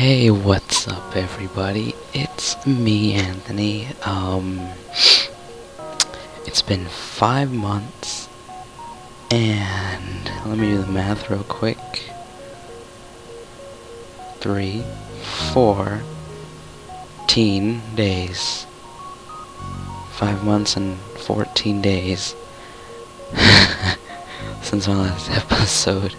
Hey, what's up everybody? It's me, Anthony. Um, it's been five months, and let me do the math real quick. Three, four, teen days. Five months and 14 days since my last episode.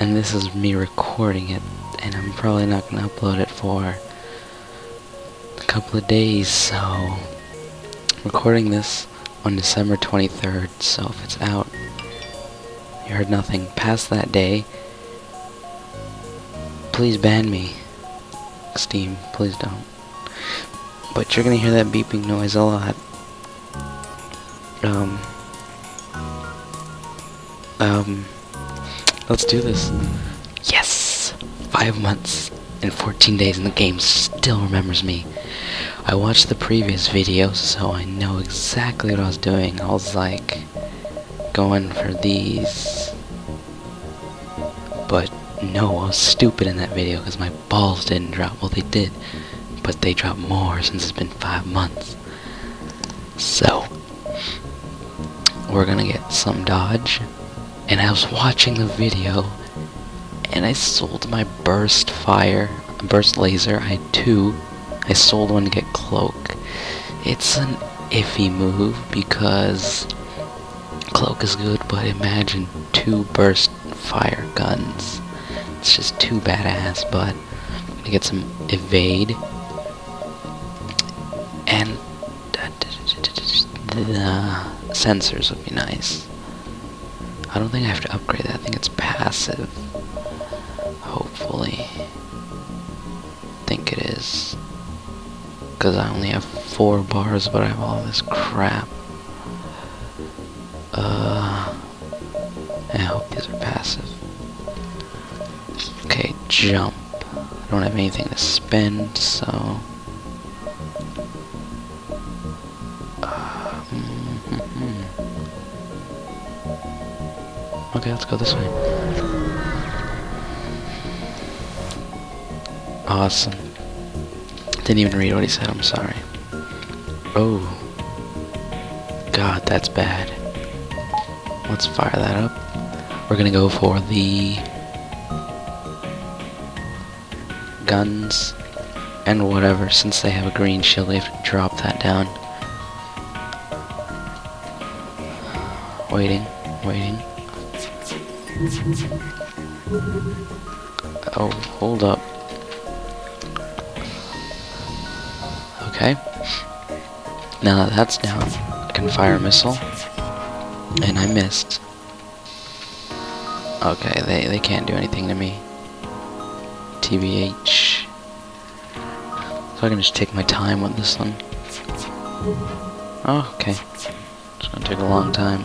And this is me recording it, and I'm probably not gonna upload it for a couple of days, so recording this on December 23rd, so if it's out, you heard nothing past that day, please ban me. Steam, please don't. But you're gonna hear that beeping noise a lot. Um. Um. Let's do this. Five months and 14 days and the game still remembers me. I watched the previous video, so I know exactly what I was doing. I was like, going for these. But no, I was stupid in that video because my balls didn't drop. Well, they did, but they dropped more since it's been five months. So, we're gonna get some dodge. And I was watching the video, and I sold my burst fire, burst laser. I had two. I sold one to get cloak. It's an iffy move because cloak is good, but imagine two burst fire guns. It's just too badass, but I'm gonna get some evade and the sensors would be nice. I don't think I have to upgrade that. I think it's passive. Because I only have four bars, but I have all this crap. Uh, I hope these are passive. Okay, jump. I don't have anything to spend, so... Uh, mm -hmm. Okay, let's go this way. Awesome. Didn't even read what he said, I'm sorry. Oh. God, that's bad. Let's fire that up. We're gonna go for the guns and whatever. Since they have a green shield, they have to drop that down. Waiting, waiting. Oh, hold up. Okay. Now that that's down, I can fire a missile. And I missed. Okay, they, they can't do anything to me. TBH. So I can just take my time with this one. Oh, okay. It's gonna take a long time.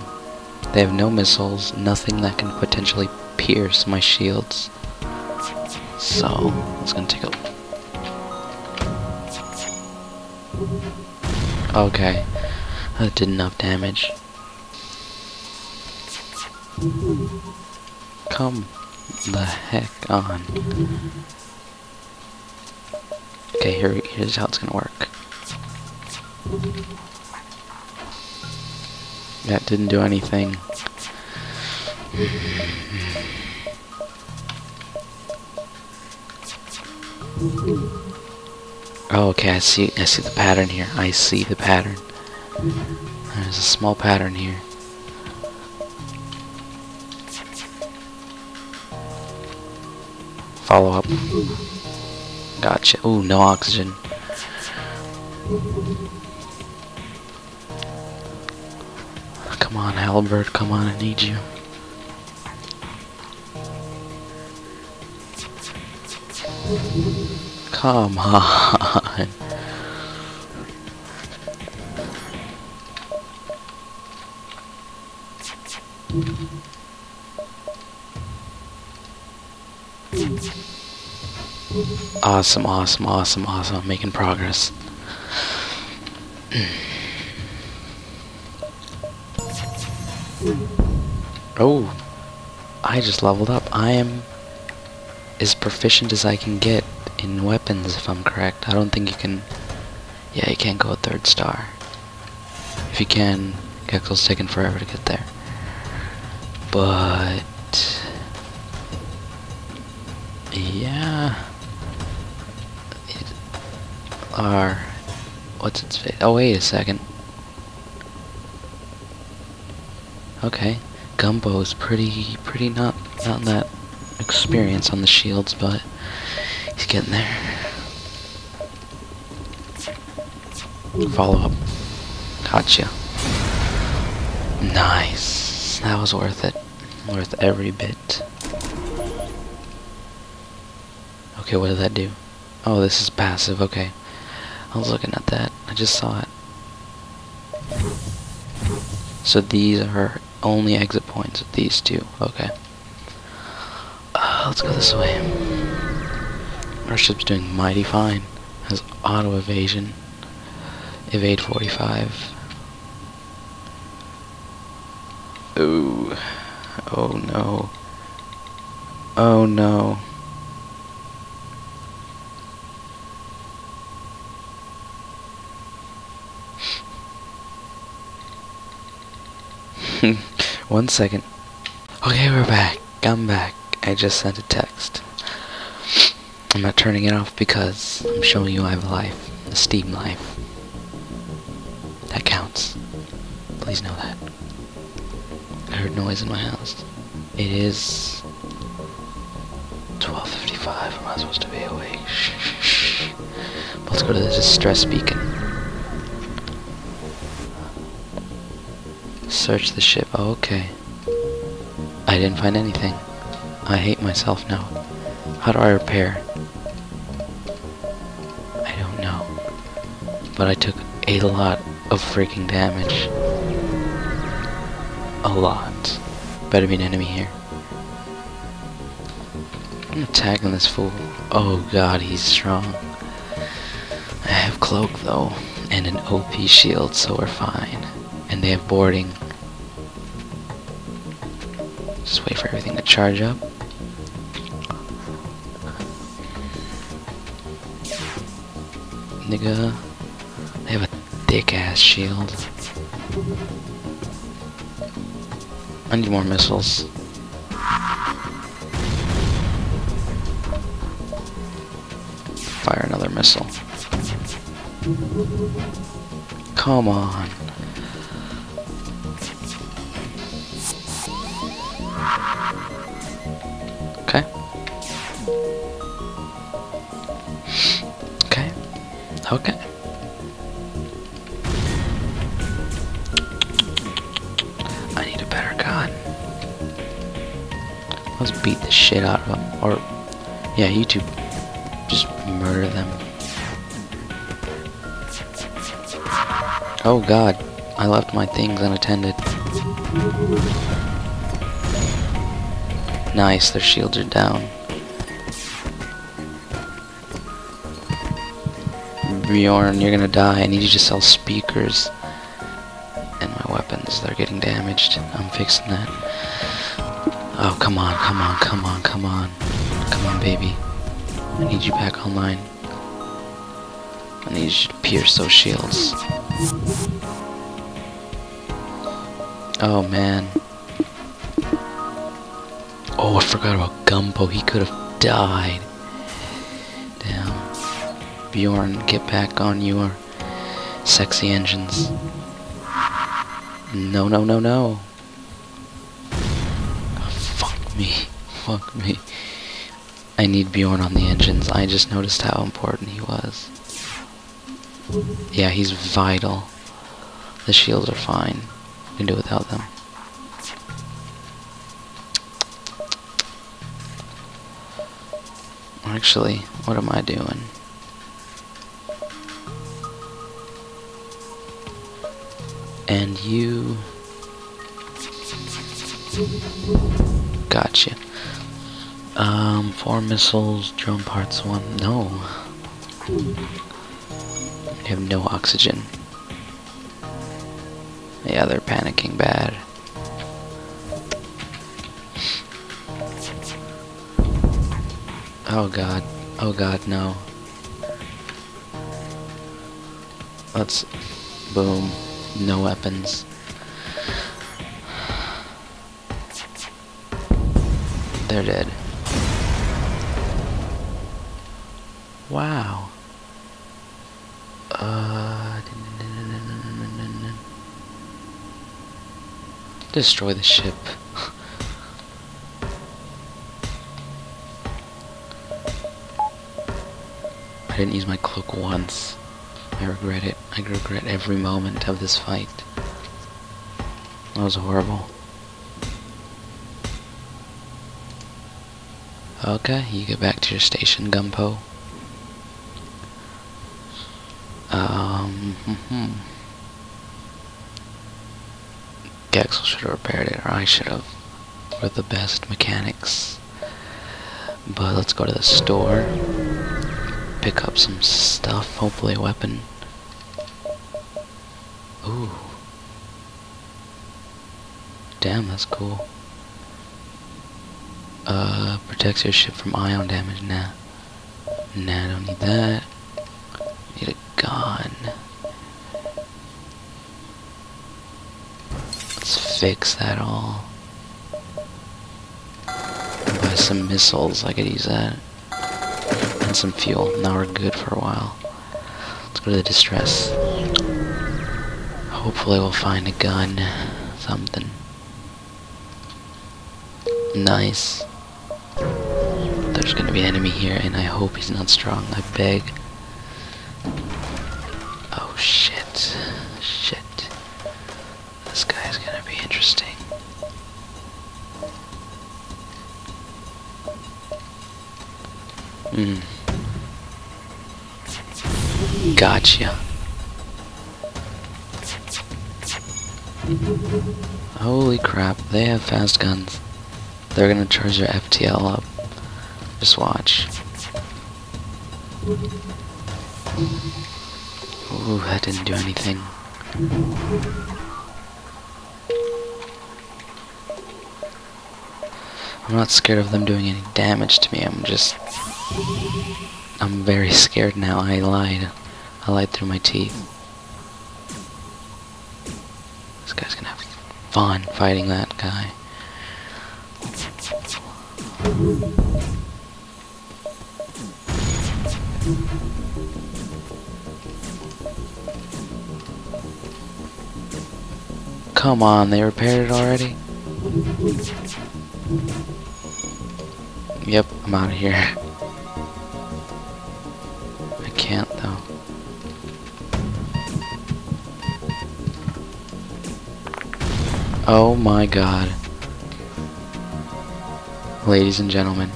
They have no missiles, nothing that can potentially pierce my shields. So, it's gonna take a... Okay. That did enough damage. Come the heck on. Okay, here, here's how it's gonna work. That didn't do anything. Oh, okay, I see I see the pattern here. I see the pattern. There's a small pattern here. Follow up. Gotcha. Ooh, no oxygen. Come on, Halberd, come on, I need you. Come on. Awesome, awesome, awesome, awesome. I'm making progress. oh, I just leveled up. I am as proficient as I can get in weapons, if I'm correct. I don't think you can... Yeah, you can't go a third star. If you can, Gecko's taking forever to get there. But... Yeah... It, our... What's its face? Oh, wait a second. Okay. Gumbo's pretty, pretty not, not that experience on the shields, but he's getting there. Follow up. Gotcha. Nice. That was worth it. Worth every bit. Okay, what did that do? Oh, this is passive, okay. I was looking at that. I just saw it. So these are only exit points these two. Okay. Uh, let's go this way. Our ship's doing mighty fine. Has auto evasion. Evade 45. Ooh. Oh no. Oh no. One second. Okay, we're back. I'm back. I just sent a text. I'm not turning it off because I'm showing you I have a life. A Steam life. That counts. Please know that. I heard noise in my house. It is 12.55. Am I supposed to be awake? Let's go to the distress beacon. Search the ship. Oh, okay. I didn't find anything. I hate myself now. How do I repair? But I took a lot of freaking damage. A lot. Better be an enemy here. I'm attacking this fool. Oh god, he's strong. I have cloak though, and an OP shield, so we're fine. And they have boarding. Just wait for everything to charge up. Nigga. Thick ass shield. I need more missiles. Fire another missile. Come on. Let's beat the shit out of them. Or, yeah, YouTube. Just murder them. Oh god. I left my things unattended. Nice, their shields are down. Bjorn, you're gonna die. I need you to sell speakers. And my weapons, they're getting damaged. I'm fixing that. Oh, come on, come on, come on, come on. Come on, baby. I need you back online. I need you to pierce those shields. Oh, man. Oh, I forgot about Gumbo. He could have died. Damn. Bjorn, get back on your sexy engines. No, no, no, no. Fuck me. I need Bjorn on the engines. I just noticed how important he was. Yeah, he's vital. The shields are fine. Can do without them. Actually, what am I doing? And you... Gotcha. Um, four missiles, drone parts one. No. You have no oxygen. Yeah, they're panicking bad. Oh god. Oh god, no. Let's... Boom. No weapons. They're dead. Wow. Uh... Destroy the ship. I didn't use my cloak once. I regret it. I regret every moment of this fight. That was horrible. Okay, you get back to your station, Gumbo. Gexel should have repaired it, or I should have. We're the best mechanics. But let's go to the store. Pick up some stuff, hopefully a weapon. Ooh. Damn, that's cool. Uh, protects your ship from ion damage. Nah. Nah, don't need that. Need a gun. Let's fix that all. Buy some missiles, I could use that. And some fuel. Now we're good for a while. Let's go to the distress. Hopefully we'll find a gun. Something. Nice. There's gonna be an enemy here, and I hope he's not strong. I beg. Hmm. Gotcha. Holy crap, they have fast guns. They're gonna charge their FTL up. Just watch. Ooh, that didn't do anything. I'm not scared of them doing any damage to me, I'm just... I'm very scared now, I lied. I lied through my teeth. This guy's gonna have fun fighting that guy. Come on, they repaired it already? Yep, I'm out of here. Oh my god. Ladies and gentlemen.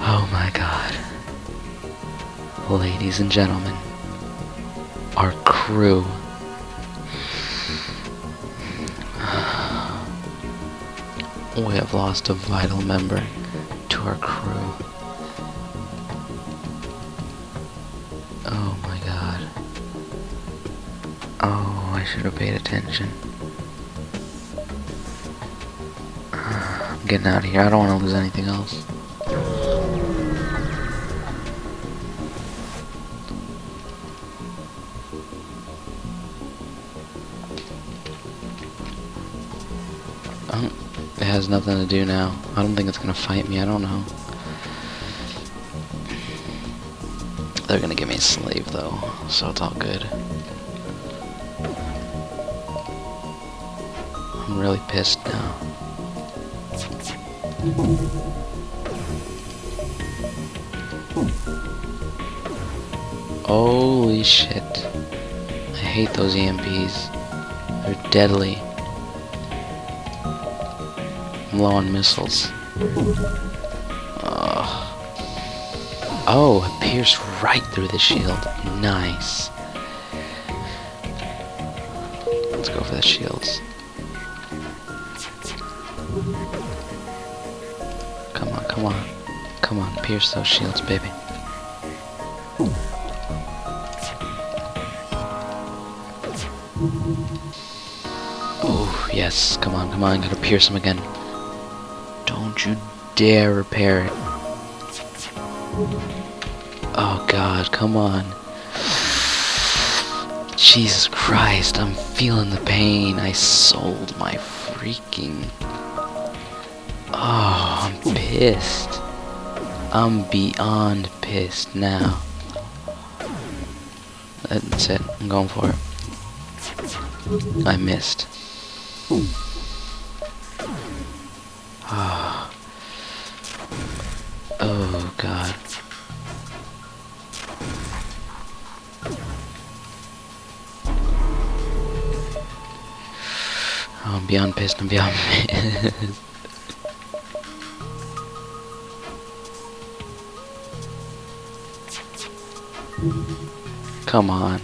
Oh my god. Ladies and gentlemen. Our crew. We have lost a vital member to our crew. Oh, I should have paid attention. I'm getting out of here. I don't want to lose anything else. Um, it has nothing to do now. I don't think it's gonna fight me. I don't know. They're gonna give me a slave though, so it's all good. Really pissed now. Holy shit. I hate those EMPs. They're deadly. I'm low on missiles. Ugh. Oh, it pierced right through the shield. Nice. Let's go for the shields. Come on, pierce those shields, baby. Oh, Yes, come on, come on, gotta pierce him again. Don't you dare repair it. Oh god, come on. Jesus Christ, I'm feeling the pain. I sold my freaking... Oh, I'm pissed. I'm beyond pissed now. That's it. I'm going for it. I missed. Oh. oh god. I'm beyond pissed, I'm beyond pissed. Come on.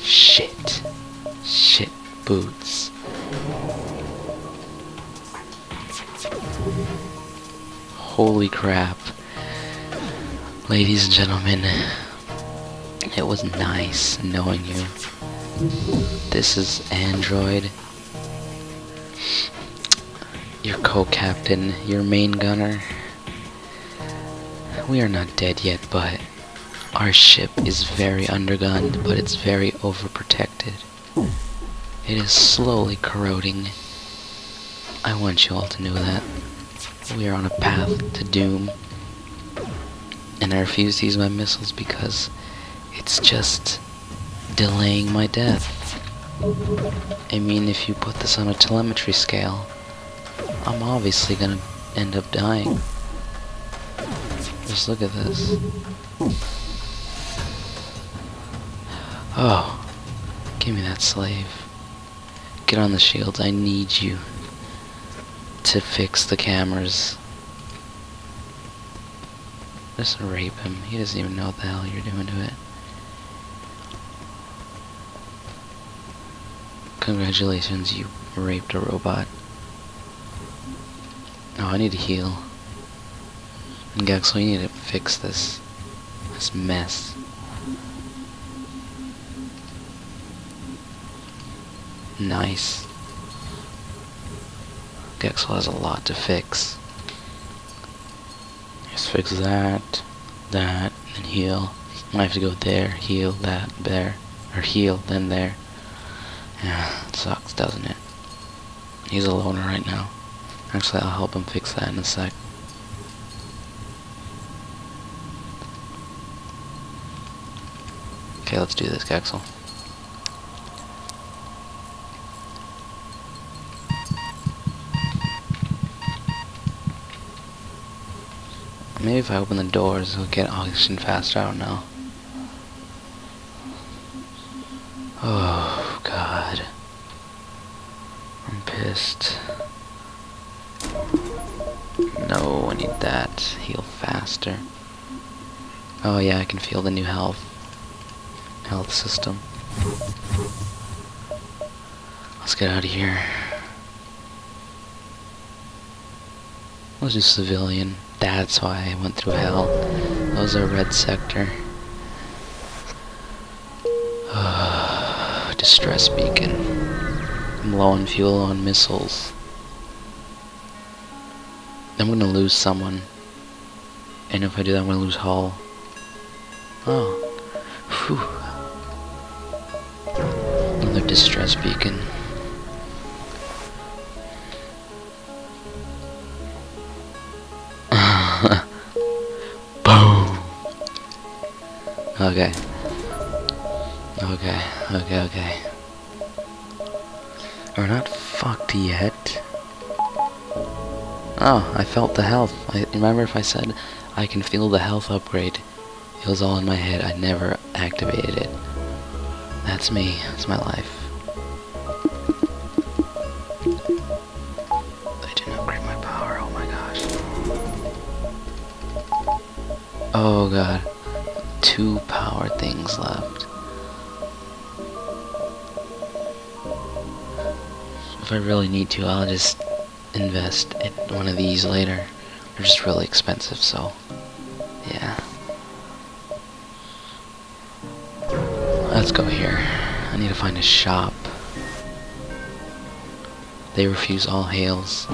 Shit. Shit boots. Holy crap. Ladies and gentlemen, it was nice knowing you. This is Android, your co-captain, your main gunner. We are not dead yet, but our ship is very undergunned, but it's very overprotected. It is slowly corroding. I want you all to know that. We are on a path to doom. And I refuse to use my missiles because it's just delaying my death. I mean, if you put this on a telemetry scale, I'm obviously gonna end up dying. Just look at this. Oh, give me that slave. Get on the shields. I need you to fix the cameras. Just rape him. He doesn't even know what the hell you're doing to it. Congratulations, you raped a robot. Oh, I need to heal. And Gexel, you need to fix this. This mess. Nice. Gexel has a lot to fix. Just fix that, that, and heal. I have to go there, heal, that, there. Or heal, then there. Yeah, it sucks, doesn't it? He's a loner right now. Actually, I'll help him fix that in a sec. Okay, let's do this, Gexel. Maybe if I open the doors, it'll get oxygen faster. I don't know. Oh, God. I'm pissed. No, I need that. Heal faster. Oh, yeah, I can feel the new health. Health system. Let's get out of here. Let's do civilian. That's why I went through hell. That was a red sector. Distress beacon. I'm low on fuel on missiles. I'm gonna lose someone. And if I do that, I'm gonna lose Hull. Oh. Whew. Another distress beacon. Okay. Okay, okay, okay. We're not fucked yet. Oh, I felt the health. I remember if I said I can feel the health upgrade. It was all in my head. I never activated it. That's me. That's my life. I didn't my power. Oh my gosh. Oh god. Two things left. If I really need to, I'll just invest in one of these later. They're just really expensive, so yeah. Let's go here. I need to find a shop. They refuse all hails.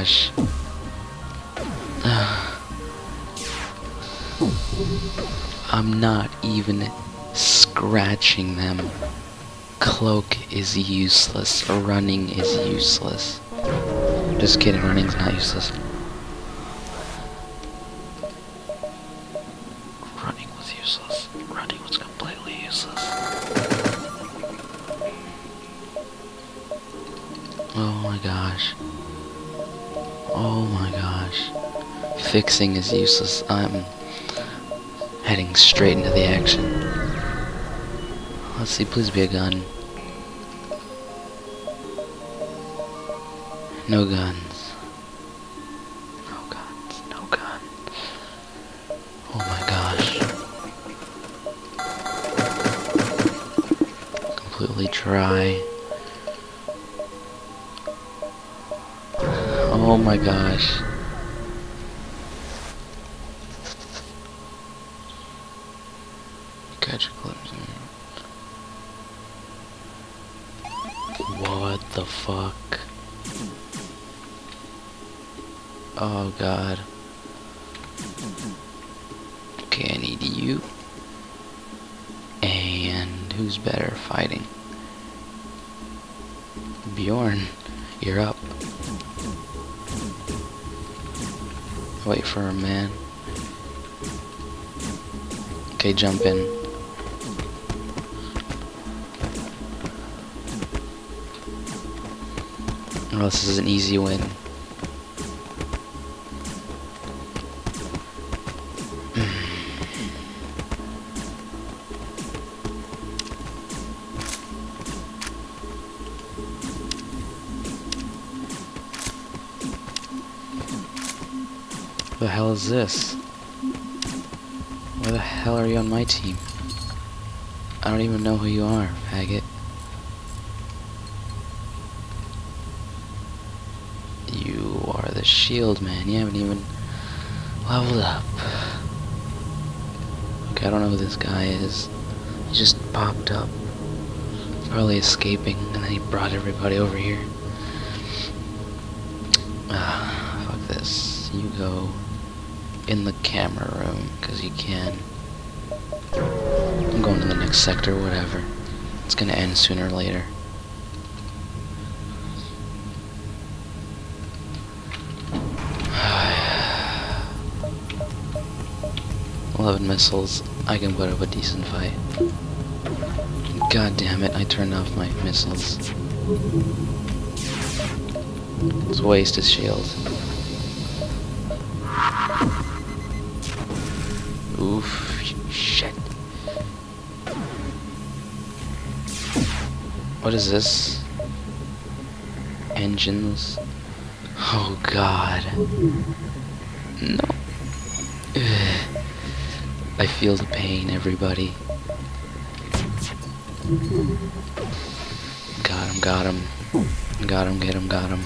Gosh. I'm not even scratching them. Cloak is useless. Running is useless. Just kidding, running's not useless. Running was useless. Running was completely useless. Oh my gosh. Fixing is useless. I'm heading straight into the action. Let's see, please be a gun. No guns. No guns, no guns. Oh my gosh. Completely dry. Oh my gosh. Catch a glimpse. What the fuck? Oh god. Okay, I need you. And who's better fighting? Bjorn, you're up. Wait for a man. Okay, jump in. Oh, this is an easy win. Hell is this? Where the hell are you on my team? I don't even know who you are, faggot. You are the shield man. You haven't even leveled up. Okay, I don't know who this guy is. He just popped up. Probably escaping, and then he brought everybody over here. Ah, fuck this. You go in the camera room, because you can. I'm going to the next sector, whatever. It's gonna end sooner or later. Eleven missiles. I can put up a decent fight. God damn it, I turned off my missiles. Let's waste his shield. Oof, shit. What is this? Engines? Oh god. No. I feel the pain, everybody. Got him, got him. Got him, get him, got him.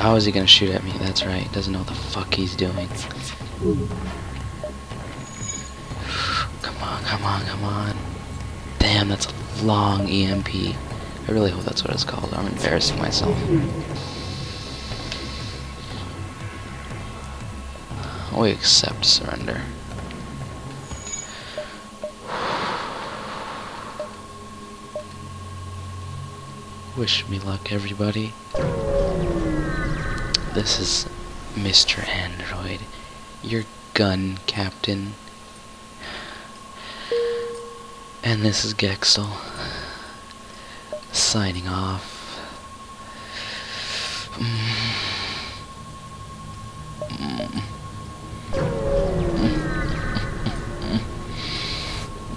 How is he gonna shoot at me? That's right. Doesn't know what the fuck he's doing. Come on, come on, come on. Damn, that's a long EMP. I really hope that's what it's called. I'm embarrassing myself. We accept surrender. Wish me luck, everybody. This is Mr. Android, your gun captain. And this is Gexel, signing off.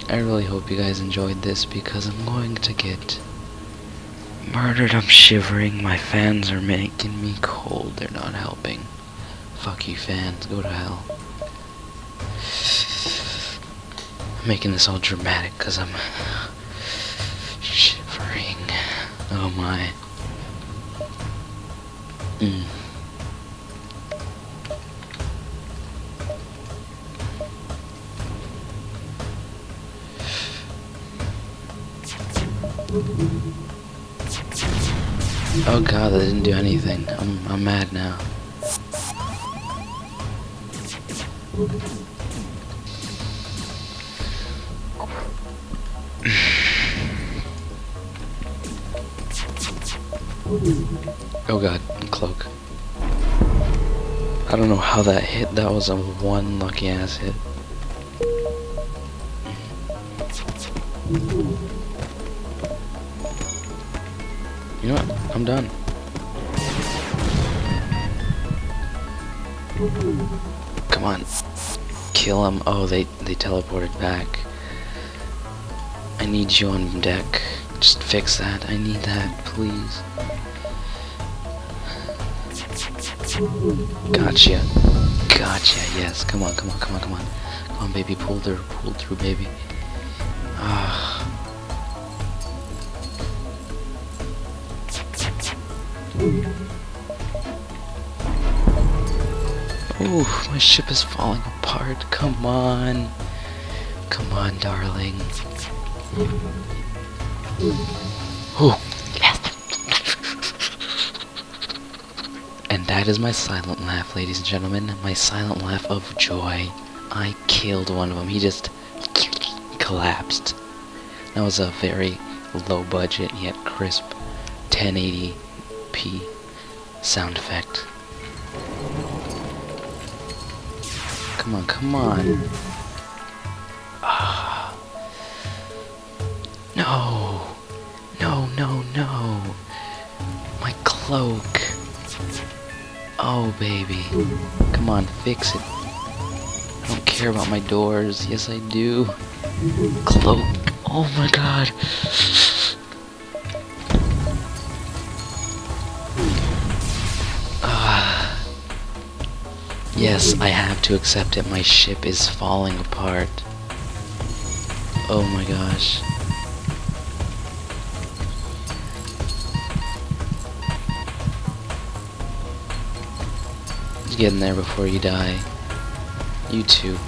I really hope you guys enjoyed this because I'm going to get murdered. I'm shivering. My fans are making me cold. They're not helping. Fuck you fans, go to hell. I'm making this all dramatic because I'm shivering. Oh my. Mm. Oh god, that didn't do anything. I'm I'm mad now. oh god, cloak. I don't know how that hit. That was a one lucky ass hit. Done. Come on. Kill him. Oh, they, they teleported back. I need you on deck. Just fix that. I need that, please. Gotcha. Gotcha. Yes. Come on, come on, come on, come on. Come on, baby. Pull through. Pull through, baby. Ooh, my ship is falling apart. Come on. Come on, darling. Ooh. and that is my silent laugh, ladies and gentlemen. My silent laugh of joy. I killed one of them. He just collapsed. That was a very low budget yet crisp 1080p sound effect. Come on, come on. Ah. No. No, no, no. My cloak. Oh, baby. Come on, fix it. I don't care about my doors. Yes, I do. Cloak. Oh my god. Yes, I have to accept it. My ship is falling apart. Oh my gosh. Get in there before you die. You too.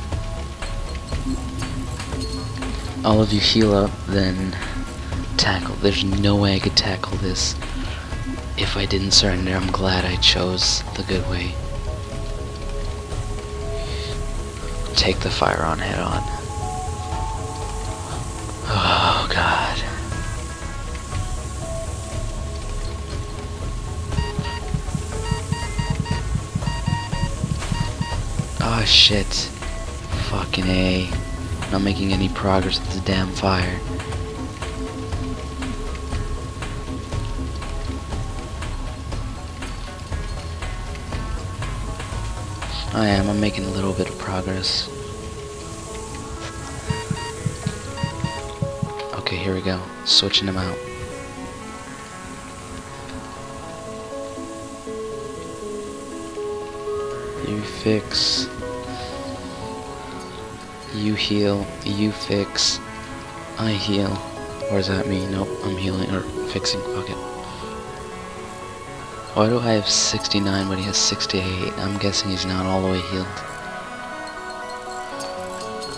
All of you heal up, then tackle. There's no way I could tackle this if I didn't surrender. I'm glad I chose the good way. Take the fire on head on. Oh god. Oh shit. Fucking A. Not making any progress with this damn fire. I am. I'm making a little bit of progress. Okay, here we go. Switching them out. You fix. You heal. You fix. I heal. Or does that mean? Nope, I'm healing or fixing. Fuck it. Why do I have 69 but he has 68? I'm guessing he's not all the way healed.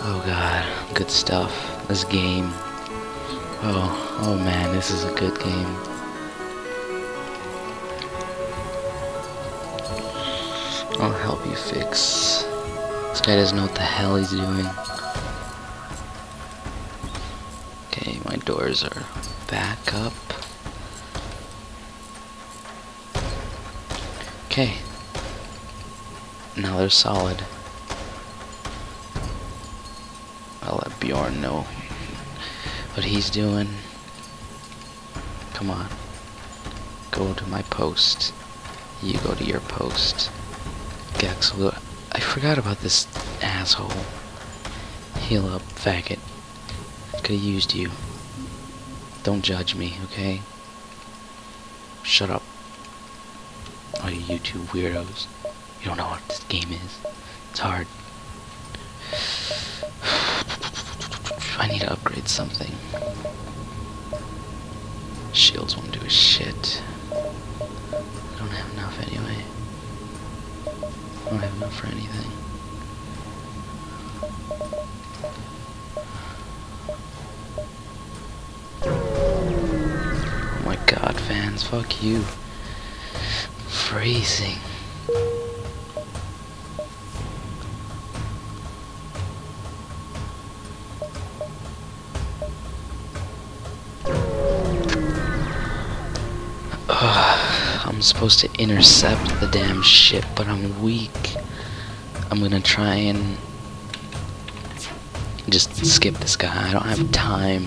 Oh god, good stuff. This game. Oh, oh man, this is a good game. I'll help you fix. This guy doesn't know what the hell he's doing. Okay, my doors are back up. Okay. Now they're solid. I'll let Bjorn know what he's doing. Come on. Go to my post. You go to your post. Gex I forgot about this asshole. Heal up, faggot. Could've used you. Don't judge me, okay? Shut up. You two weirdos. You don't know what this game is. It's hard. I need to upgrade something. Shields won't do a shit. I don't have enough anyway. I don't have enough for anything. Oh my god, fans, fuck you. Freezing. Ugh, I'm supposed to intercept the damn ship, but I'm weak. I'm gonna try and just skip this guy. I don't have time.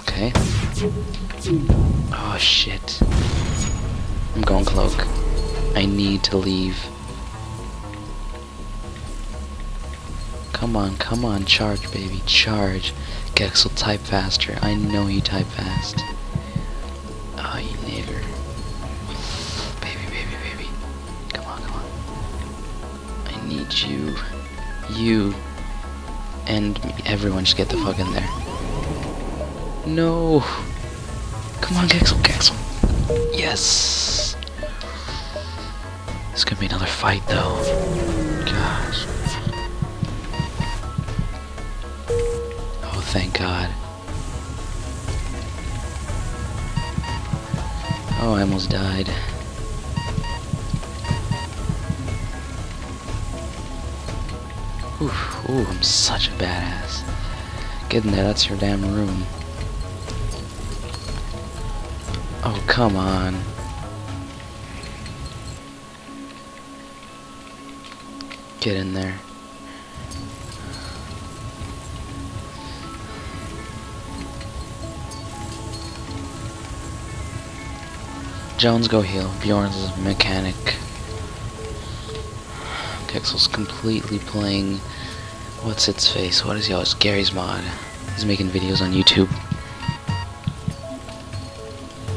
Okay. Oh shit. I'm going cloak. I need to leave. Come on, come on, charge, baby, charge. Gexel, type faster. I know you type fast. Oh, you nigger. Baby, baby, baby. Come on, come on. I need you. You. And me. Everyone just get the fuck in there. No. Come on, Gexel, Gexel. Yes. It's gonna be another fight, though. Gosh. Oh, thank God. Oh, I almost died. Ooh, ooh, I'm such a badass. Get in there, that's your damn room. Oh, come on. Get in there. Jones go heal. Bjorn's mechanic. Kexel's completely playing what's its face? What is he? It's Garry's Mod. He's making videos on YouTube.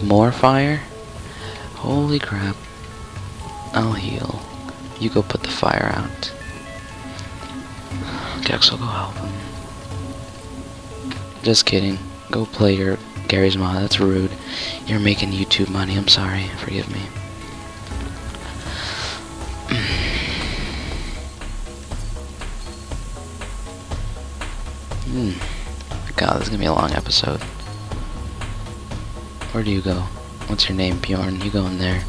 More fire? Holy crap. I'll heal. You go put the fire out. Kexel, go help him. Just kidding. Go play your Garry's Mod. That's rude. You're making YouTube money. I'm sorry. Forgive me. Hmm. God, this is gonna be a long episode. Where do you go? What's your name, Bjorn? You go in there.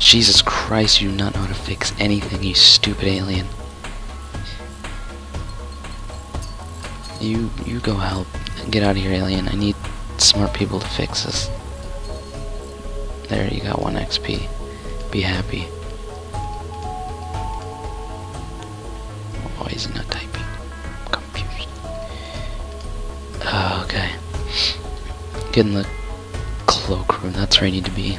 Jesus Christ, you do not know how to fix anything, you stupid alien. You you go help. Get out of here, alien. I need smart people to fix this. There, you got one XP. Be happy. In the cloakroom. That's where I need to be.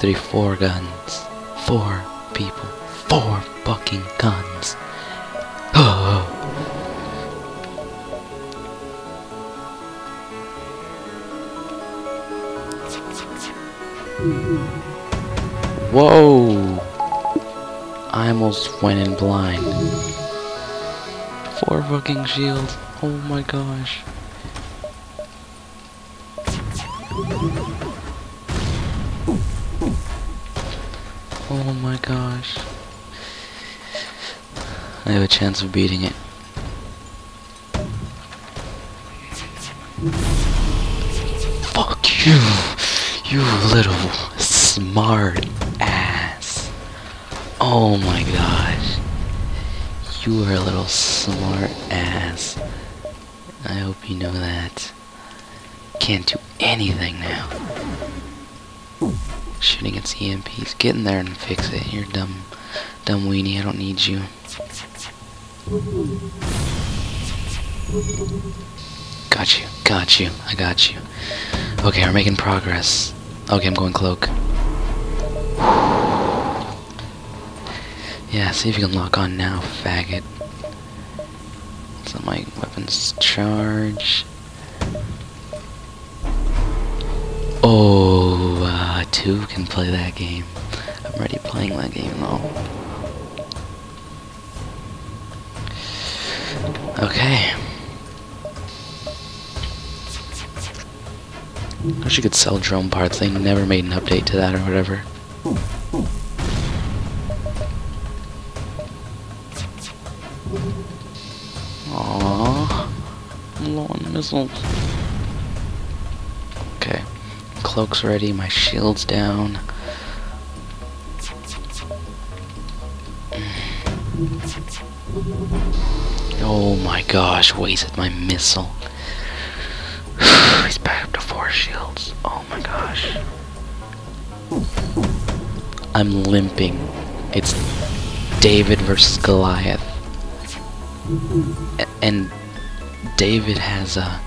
Three, four guns. Four people. Four fucking guns. Whoa! I almost went in blind. Four fucking shields. Oh my gosh. Oh my gosh. I have a chance of beating it. Fuck you! You little smart ass. Oh my gosh. You are a little smart ass. I hope you know that. Can't do anything now. Shooting its EMPs. Get in there and fix it. You're dumb. Dumb weenie. I don't need you. Got you. Got you. I got you. Okay, we're making progress. Okay, I'm going cloak. Yeah, see if you can lock on now, faggot. So my weapons charge. Two can play that game. I'm already playing that game though. Okay. I wish you could sell drone parts. They never made an update to that or whatever. Aww. I'm missiles. Cloak's ready, my shield's down. Oh my gosh, wasted my missile. He's back up to four shields. Oh my gosh. I'm limping. It's David versus Goliath. And David has a.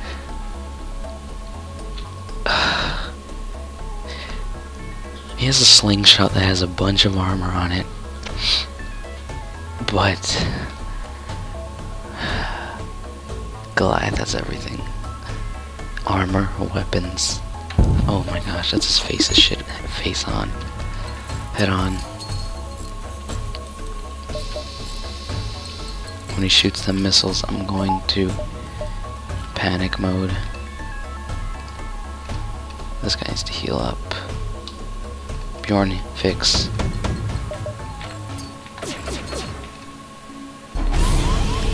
has a slingshot that has a bunch of armor on it. But. Goliath has everything armor, weapons. Oh my gosh, that's his face is shit. Face on. Head on. When he shoots the missiles, I'm going to panic mode. This guy needs to heal up. Bjorn, fix.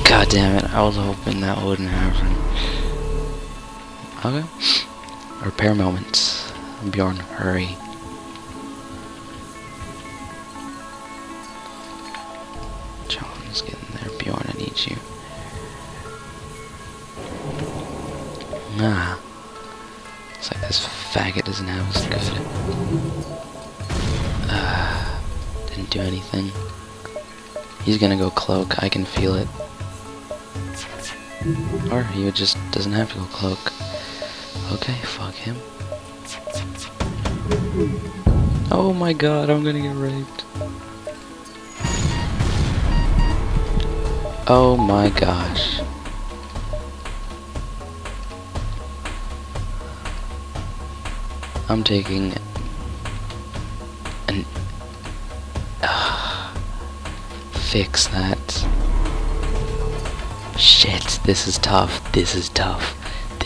God damn it, I was hoping that wouldn't happen. Okay. Repair moments. Bjorn, hurry. Feel it. Or he just doesn't have to go cloak. Okay, fuck him. Oh my god, I'm gonna get raped. Oh my gosh. I'm taking an uh, fix that. This is tough. This is tough.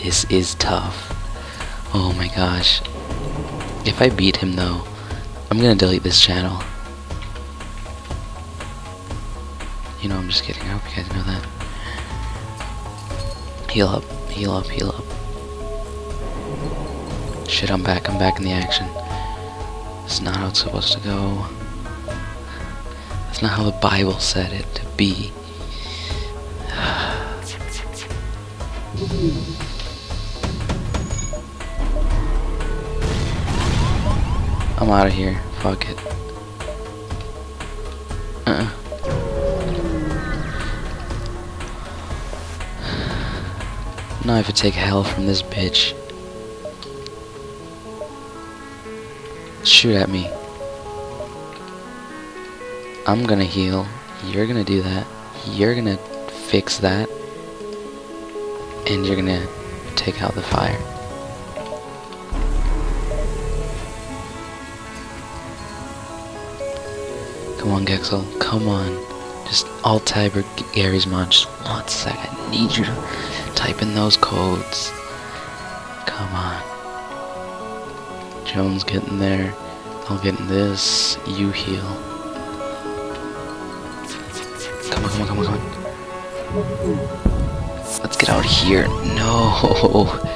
This is tough. Oh my gosh. If I beat him though, I'm gonna delete this channel. You know, I'm just kidding. I hope you guys know that. Heal up, heal up, heal up. Shit, I'm back. I'm back in the action. It's not how it's supposed to go. That's not how the Bible said it to be. I'm out of here. Fuck it. Uh-uh. Now I have to take hell from this bitch. Shoot at me. I'm gonna heal. You're gonna do that. You're gonna fix that. And you're gonna take out the fire. Come on, Gexel. Come on. Just alt or Garry's Mod. Just one sec. I need you to type in those codes. Come on. Jones getting there. I'll get in this. You heal. Come on, come on, come on, come on. Get out here. No.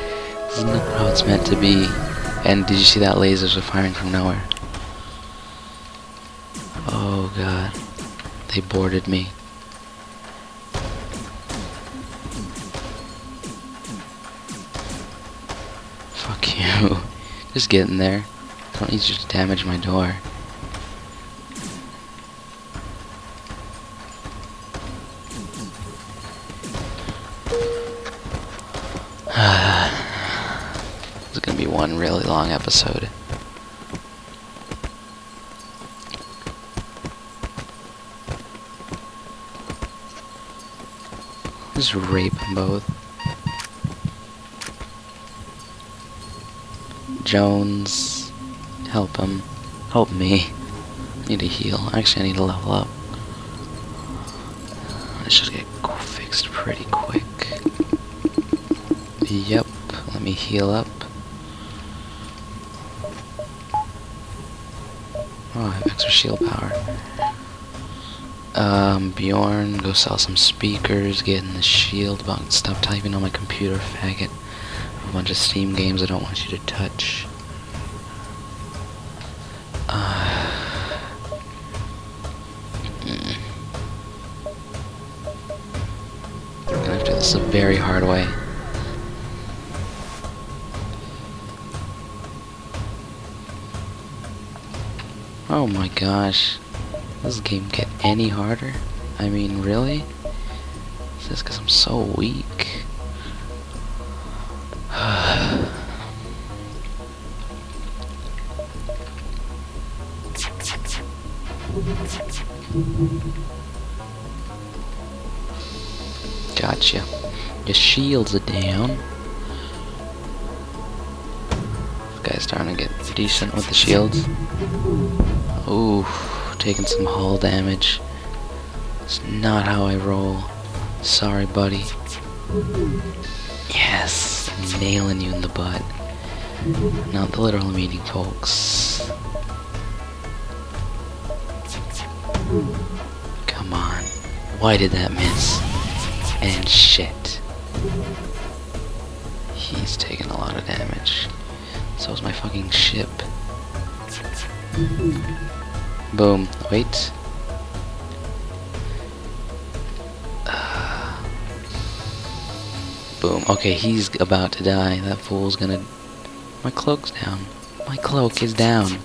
This is not how it's meant to be. And did you see that lasers were firing from nowhere? Oh god. They boarded me. Fuck you. Just get in there. I don't need you to damage my door. Long episode. Just rape them both. Jones, help him. Help me. I need to heal. Actually, I need to level up. Let's get fixed pretty quick. Yep, let me heal up. I shield power. Um, Bjorn, go sell some speakers, get in the shield box, stop typing on my computer, faggot. A bunch of Steam games I don't want you to touch. Uh, mm. I'm gonna have to do this a very hard way. Oh my gosh. Does this game get any harder? I mean, really? Is this because I'm so weak? gotcha. Your shields are down. This guy's starting to get decent with the shields. Taking some hull damage. It's not how I roll. Sorry, buddy. Yes, nailing you in the butt. Not the literal meaning, folks. Come on. Why did that miss? And shit. He's taking a lot of damage. So is my fucking ship. Boom. Wait. Boom. Okay, he's about to die. That fool's gonna... My cloak's down. My cloak is down.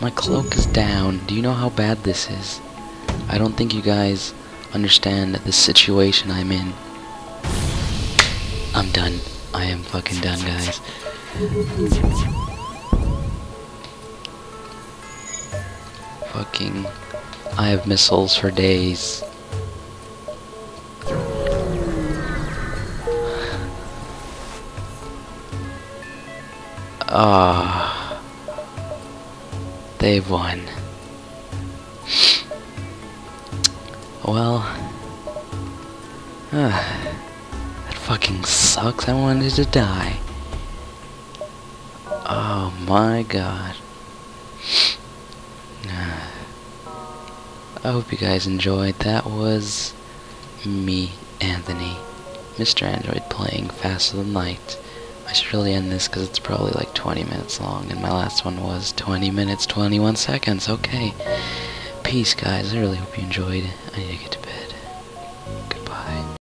My cloak is down. Do you know how bad this is? I don't think you guys understand the situation I'm in. I'm done. I am fucking done, guys. Fucking... I have missiles for days. Ah, they won. Well, uh, that fucking sucks. I wanted to die. Oh my god. I hope you guys enjoyed. That was me, Anthony, Mr. Android playing Faster Than Light. I should really end this because it's probably like 20 minutes long, and my last one was 20 minutes, 21 seconds. Okay. Peace, guys. I really hope you enjoyed. I need to get